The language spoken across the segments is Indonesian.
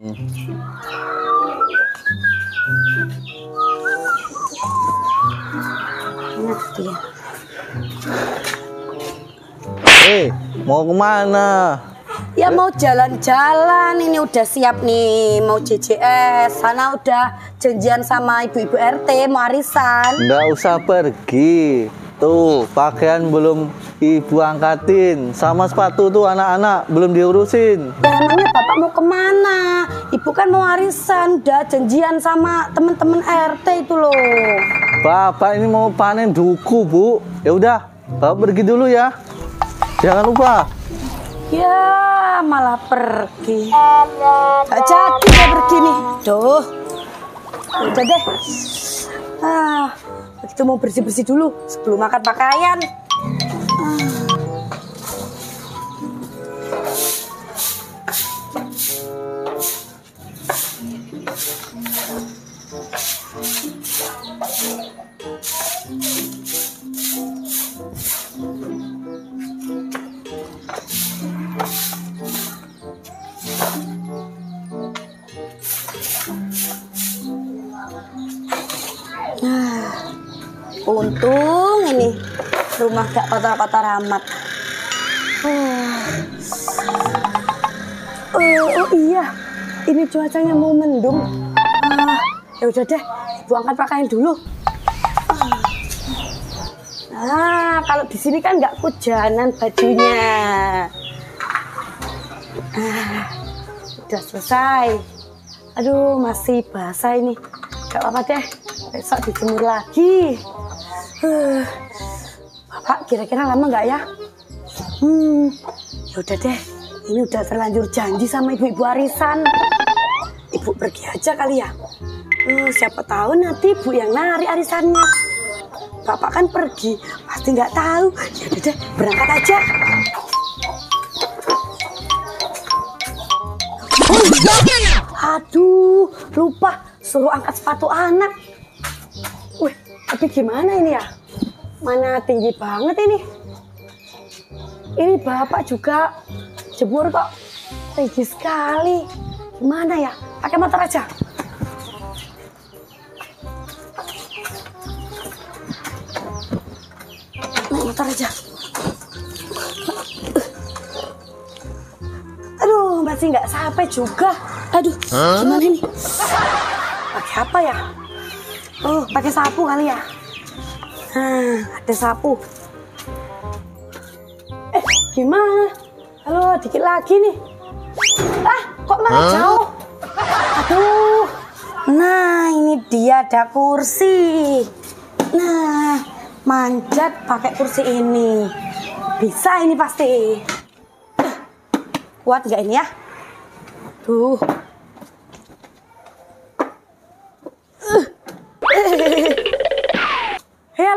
Enak dia. Eh, mau ke mana? Ya mau jalan-jalan, ini udah siap nih mau JJS. Sana udah janjian sama ibu-ibu RT mau arisan. Nggak usah pergi. Tuh, pakaian belum ibu angkatin. Sama sepatu tuh anak-anak belum diurusin. Ya emangnya bapak mau ke mana? Ibu kan mau arisan, udah janjian sama temen-temen RT itu loh. Bapak ini mau panen duku, Bu. Ya udah, Bapak pergi dulu ya. Jangan lupa. Ya malah pergi. Gak jadi dia pergi nih. Duh. Udah deh. Ah, kita mau bersih-bersih dulu sebelum makan pakaian. Untung ini rumah gak kotor-kotor amat. Ah. Oh, oh iya, ini cuacanya mau mendung. Ah, ya udah deh, ibu angkat pakaian dulu. Ah. Kalau di sini kan nggak hujanan bajunya. Ah, udah selesai. Aduh, masih basah ini. Gak apa-apa deh, besok dijemur lagi. Huh. Bapak kira-kira lama nggak ya? Hmm, ya udah deh. Ini udah terlanjur janji sama ibu-ibu arisan. Ibu pergi aja kali ya. Hmm, siapa tahu nanti ibu yang narik arisannya. Bapak kan pergi, pasti nggak tahu. Ya udah deh, berangkat aja. Aduh, lupa suruh angkat sepatu anak. Wih, tapi gimana ini ya? Mana tinggi banget ini? Ini bapak juga jemur kok tinggi sekali. Gimana ya? Pakai motor aja. Naik motor aja. Aduh, masih nggak sampai juga. Aduh, gimana nih? Pakai apa ya? Oh, pakai sapu kali ya? Nah, ada sapu. Eh, gimana? Halo, dikit lagi nih. Ah, kok malah jauh? Aduh. Nah, ini dia ada kursi. Nah, manjat pakai kursi ini. Bisa ini pasti. Eh, Kuat nggak ini ya? Tuh.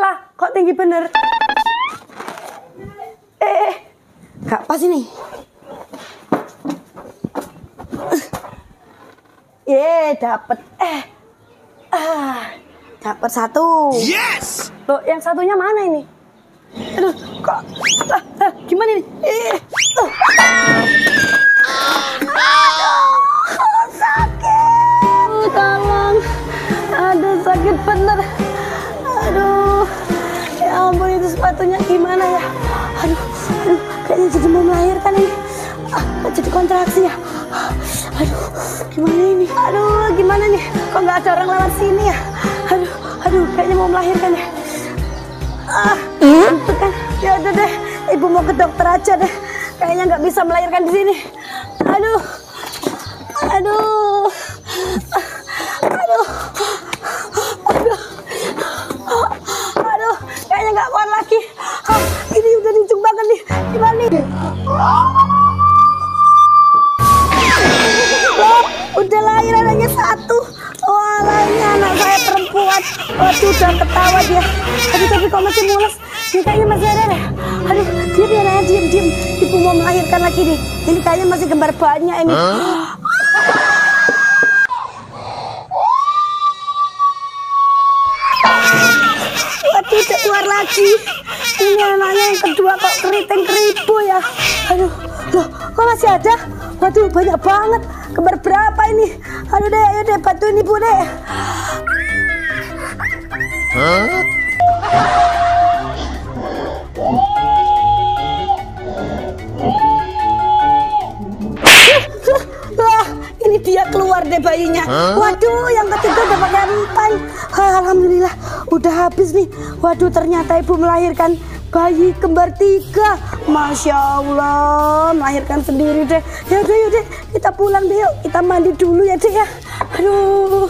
Yalah, kok tinggi bener? Eh, eh, gak pas ini. Ye, dapet. Eh, ah, dapet satu. Yes! Loh, yang satunya mana ini? Aduh, kok? Ah, ah, gimana ini? Eh, sepatunya gimana ya? Aduh, aduh, kayaknya jadi mau melahirkan ini. Ah, jadi kontraksi ya? Aduh, gimana ini? Aduh, gimana nih? Kok nggak ada orang lewat sini ya? Aduh, aduh, kayaknya mau melahirkan ya. Ah, itu kan. Ya udah deh, ibu mau ke dokter aja deh. Kayaknya nggak bisa melahirkan di sini. Aduh, aduh, Waduh, udah ketawa dia. Aduh, tapi kok masih mules? Ini kayaknya masih ada deh. Aduh, diam ya, Naya, diam, diam. Ibu mau melahirkan lagi nih. Ini kayaknya masih gembar banyak ini. Waduh, udah keluar lagi. Ini anaknya yang kedua kok keriting keribu ya. Aduh, loh, kok masih ada? Waduh, banyak banget. Kembar berapa ini? Aduh deh, ayo deh, bantuin ibu deh. Wah, ini dia keluar deh bayinya. Waduh, yang ketiga udah pakai empang. Ah, Alhamdulillah, udah habis nih. Waduh, ternyata ibu melahirkan bayi kembar tiga. Masya Allah, melahirkan sendiri deh. Ya udah, yaudah, kita pulang deh yuk. Kita mandi dulu ya deh ya. Aduh.